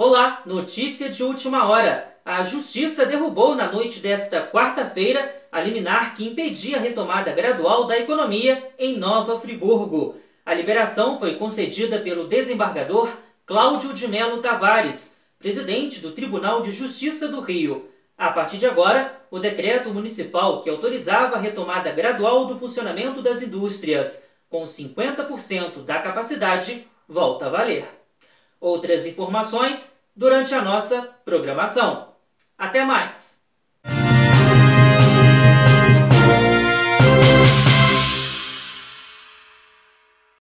Olá, notícia de última hora. A Justiça derrubou na noite desta quarta-feira a liminar que impedia a retomada gradual da economia em Nova Friburgo. A liberação foi concedida pelo desembargador Cláudio de Melo Tavares, presidente do Tribunal de Justiça do Rio. A partir de agora, o decreto municipal que autorizava a retomada gradual do funcionamento das indústrias, com 50% da capacidade, volta a valer. Outras informações durante a nossa programação. Até mais!